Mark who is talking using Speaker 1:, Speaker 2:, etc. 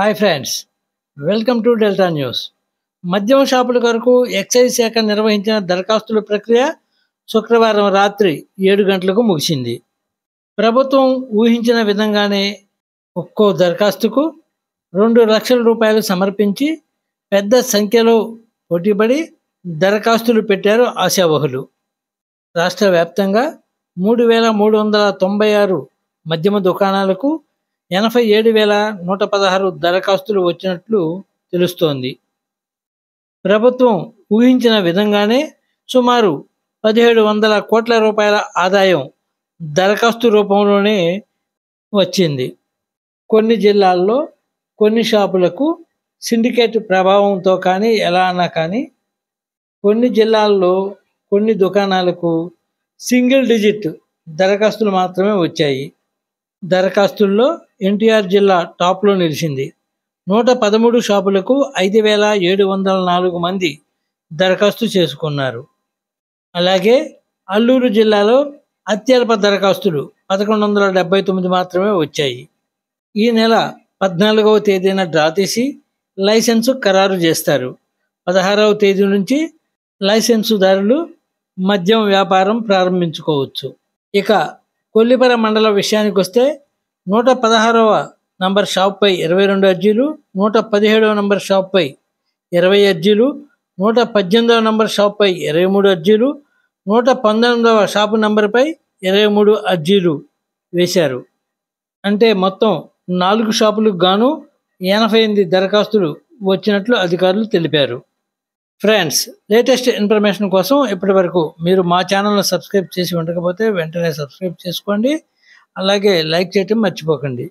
Speaker 1: Hi friends welcome to Delta News. మద్యం షాపుల కొరకు ఎక్సైజ్ శాఖ నిర్వహించిన దరఖాస్తుల ప్రక్రియ శుక్రవారం రాత్రి ఏడు గంటలకు ముగిసింది. ప్రభుత్వం ఊహించిన విధంగానే ఒక్కో దరఖాస్తుకు రెండు లక్షల రూపాయలు సమర్పించి పెద్ద సంఖ్యలో పోటీపడి దరఖాస్తులు పెట్టారు ఆశావహులు. రాష్ట్ర వ్యాప్తంగా మూడు వేల మూడు వందల తొంభై ఆరు మద్యమ దుకాణాలకు ఎనభై ఏడు వేల నూట పదహారు దరఖాస్తులు వచ్చినట్లు తెలుస్తోంది. ప్రభుత్వం ఊహించిన విధంగానే సుమారు పదిహేడు వందల కోట్ల రూపాయల ఆదాయం దరఖాస్తు రూపంలోనే వచ్చింది. కొన్ని జిల్లాల్లో కొన్ని షాపులకు సిండికేట్ ప్రభావంతో కానీ ఎలా అన్నా కానీ కొన్ని జిల్లాల్లో కొన్ని దుకాణాలకు సింగిల్ డిజిట్ దరఖాస్తులు మాత్రమే వచ్చాయి. దరఖాస్తుల్లో ఎన్టీఆర్ జిల్లా టాప్లో నిలిచింది. నూట పదమూడు షాపులకు ఐదు వేల ఏడు వందల నాలుగు మంది దరఖాస్తు చేసుకున్నారు. అలాగే అల్లూరు జిల్లాలో అత్యల్ప దరఖాస్తులు పదకొండు వందల డెబ్బై తొమ్మిది మాత్రమే వచ్చాయి. ఈ నెల పద్నాలుగవ తేదీన డ్రా తీసి లైసెన్సు ఖరారు చేస్తారు. పదహారవ తేదీ నుంచి లైసెన్సుదారులు మద్యం వ్యాపారం ప్రారంభించుకోవచ్చు. ఇక కొల్లిపర మండల విషయానికి వస్తే నూట పదహారవ నంబర్ షాప్పై ఇరవై రెండు అర్జీలు నూట పదిహేడవ నంబర్ షాప్పై ఇరవై అర్జీలు నూట పద్దెనిమిదవ నంబర్ షాప్పై ఇరవై మూడు అర్జీలు నూట పంతొమ్మిదవ షాపు నంబర్పై ఇరవై మూడు అర్జీలు వేశారు. అంటే మొత్తం నాలుగు షాపులకు గాను ఎనభై ఎనిమిది దరఖాస్తులు వచ్చినట్లు అధికారులు తెలిపారు. ఫ్రెండ్స్ లేటెస్ట్ ఇన్ఫర్మేషన్ కోసం ఇప్పటి వరకు మీరు మా ఛానల్ను సబ్స్క్రైబ్ చేసి ఉండకపోతే వెంటనే సబ్స్క్రైబ్ చేసుకోండి. అలాగే లైక్ చేయటం మర్చిపోకండి.